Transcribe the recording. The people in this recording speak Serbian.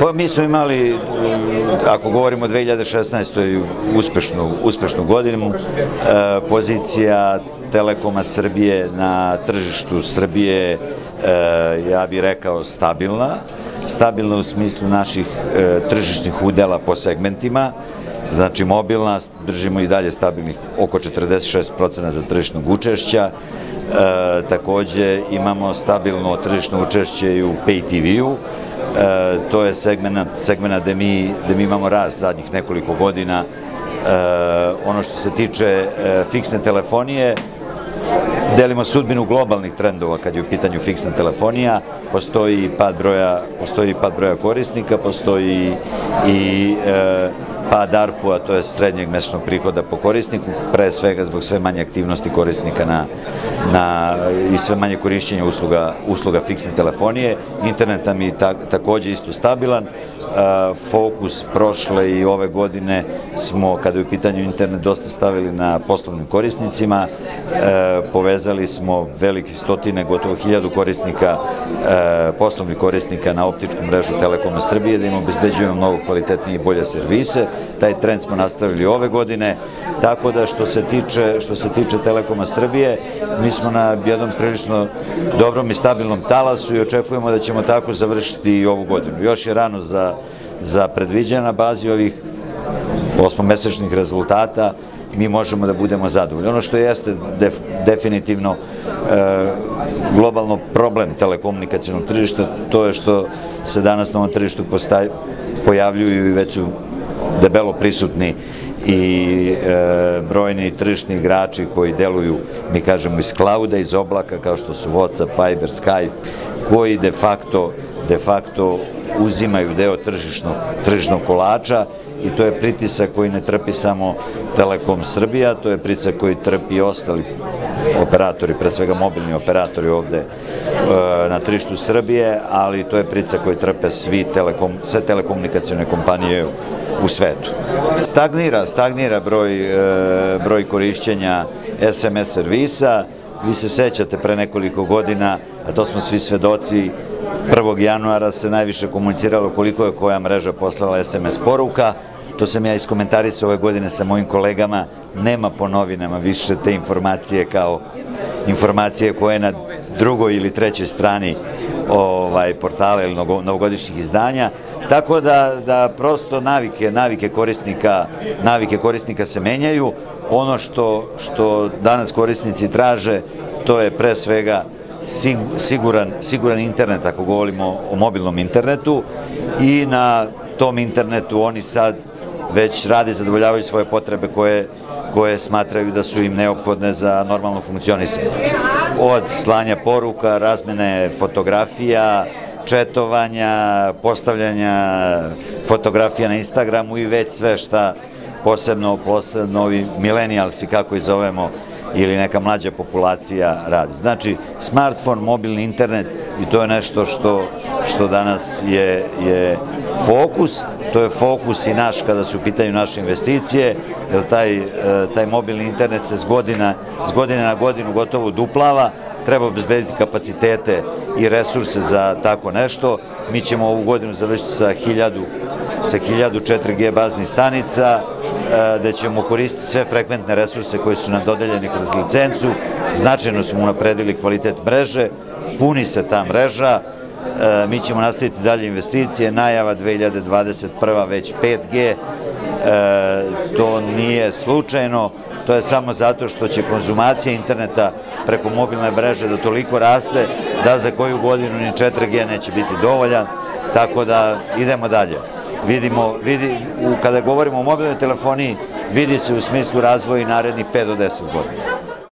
Pa mi smo imali, ako govorimo o 2016. uspešnu, uspešnu godinu, e, pozicija Telekoma Srbije na tržištu Srbije, e, ja bih rekao, stabilna. Stabilna u smislu naših e, tržišnih udela po segmentima, Znači, mobilna, držimo i dalje stabilnih oko 46% tržišnog učešća. E, takođe, imamo stabilno tržišno učešće i u Pay TV-u. E, to je segmena, segmena gde mi, gde mi imamo rast zadnjih nekoliko godina. E, ono što se tiče e, fiksne telefonije, delimo sudbinu globalnih trendova kad je u pitanju fiksna telefonija, postoji pad broja, postoji pad broja korisnika, postoji i e, pad ARPU, a to je srednjeg mesečnog prihoda po korisniku, pre svega zbog sve manje aktivnosti korisnika na, na, i sve manje korišćenja usluga, usluga fiksne telefonije. Internet nam je ta, takođe isto stabilan. E, fokus prošle i ove godine smo, kada je u pitanju internet, dosta stavili na poslovnim korisnicima. E, povezali smo veliki stotine, gotovo hiljadu korisnika, e, poslovnih korisnika na optičku mrežu Telekoma Srbije, da im obezbeđujemo mnogo kvalitetnije i bolje servise. Taj trend smo nastavili ove godine, tako da što se tiče, što se tiče Telekoma Srbije, mi smo na jednom prilično dobrom i stabilnom talasu i očekujemo da ćemo tako završiti i ovu godinu. Još je rano za, za predviđena na bazi ovih osmomesečnih rezultata, mi možemo da budemo zadovoljni. Ono što jeste def, definitivno e, globalno problem telekomunikacijonog tržišta, to je što se danas na ovom tržištu postaj, pojavljuju i već su debelo prisutni i e, brojni tržišni igrači koji deluju, mi kažemo, iz klauda, iz oblaka, kao što su WhatsApp, Viber, Skype, koji de facto, de facto uzimaju deo tržišnog, tržišnog kolača i to je pritisak koji ne trpi samo Telekom Srbija, to je pritisak koji trpi i ostali operatori, pre svega mobilni operatori ovde e, na tržištu Srbije, ali to je pritisak koji trpe svi telekom, sve telekomunikacijone kompanije u svetu. Stagnira, stagnira broj, e, broj korišćenja SMS servisa, vi se sećate pre nekoliko godina, a to smo svi svedoci, 1. januara se najviše komuniciralo koliko je koja mreža poslala SMS poruka, to sam ja iskomentarisao ove godine sa mojim kolegama, nema po novinama više te informacije kao informacije koje na drugoj ili trećoj strani ovaj portala ili novogodišnjih izdanja, tako da, da prosto navike, navike korisnika, navike korisnika se menjaju. Ono što, što danas korisnici traže, to je pre svega siguran, siguran internet, ako govorimo o mobilnom internetu i na tom internetu oni sad već rade, zadovoljavaju svoje potrebe koje, koje smatraju da su im neophodne za normalno funkcionisanje. Od slanja poruka, razmene fotografija, četovanja, postavljanja fotografija na Instagramu i već sve šta posebno, posebno ovi milenijalsi, kako ih zovemo, ili neka mlađa populacija radi. Znači, smartfon, mobilni internet i to je nešto što, što danas je, je fokus, to je fokus i naš kada su u pitanju naše investicije, jer taj, e, taj mobilni internet se s, godina, s godine na godinu gotovo duplava, treba obezbediti kapacitete i resurse za tako nešto. Mi ćemo ovu godinu završiti sa 1000 sa 1000 4G baznih stanica, da ćemo koristiti sve frekventne resurse koji su nam dodeljeni kroz licencu, značajno smo unapredili kvalitet mreže, puni se ta mreža, e, mi ćemo nastaviti dalje investicije, najava 2021. već 5G, e, to nije slučajno, to je samo zato što će konzumacija interneta preko mobilne mreže da toliko raste da za koju godinu ni 4G neće biti dovoljan, tako da idemo dalje vidimo, vidi, kada govorimo o mobilnoj telefoniji, vidi se u smislu razvoja narednih 5 do 10 godina.